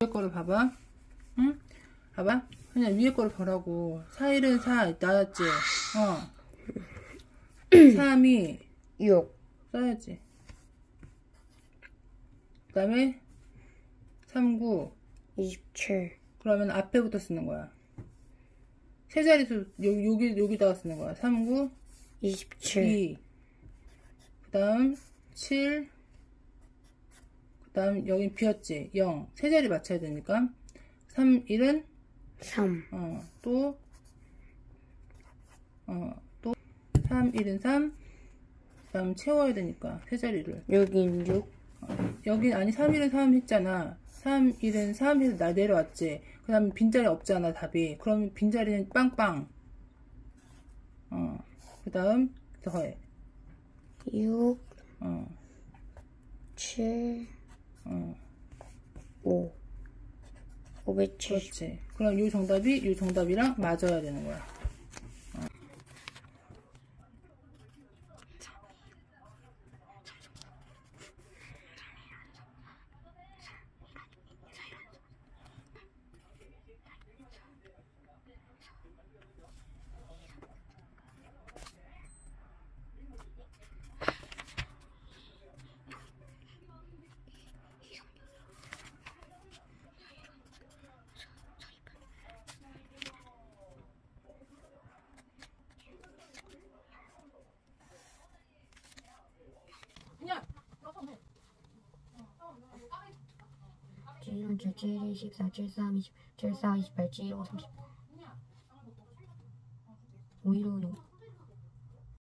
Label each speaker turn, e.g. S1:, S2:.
S1: 위에 거를 봐봐. 응? 봐봐. 그냥 위에 거를 보라고. 4일은 4 나왔지? 어. 3이
S2: 6
S1: 써야지. 그 다음에 39.
S2: 27
S1: 그러면 앞에부터 쓰는 거야. 세 자리수 여기, 여기, 여기다가 쓰는 거야. 39,
S2: 27
S1: 2. 그 다음 7. 그 다음 여긴 비었지. 0. 세 자리 맞춰야 되니까. 3, 1은
S2: 3
S1: 어, 또, 어, 또, 3, 1은 3, 그 다음 채워야 되니까, 세 자리를.
S2: 여긴 6
S1: 여기, 아니, 3, 1은 3 했잖아. 3, 1은 3 해서 나 내려왔지. 그 다음에 빈자리 없잖아, 답이. 그러면 빈자리는 빵빵. 어, 그 다음, 더해.
S2: 6
S1: 어,
S2: 7
S1: 어,
S2: 5 570
S1: 그렇지. 그럼 요 정답이 요 정답이랑 맞아야 되는 거야.
S2: 칠, 칠, 칠, 칠, 십사, 칠삼, 이십, 칠사, 이십팔, 칠오, 삼십. 오일오, 육.